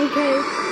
Okay.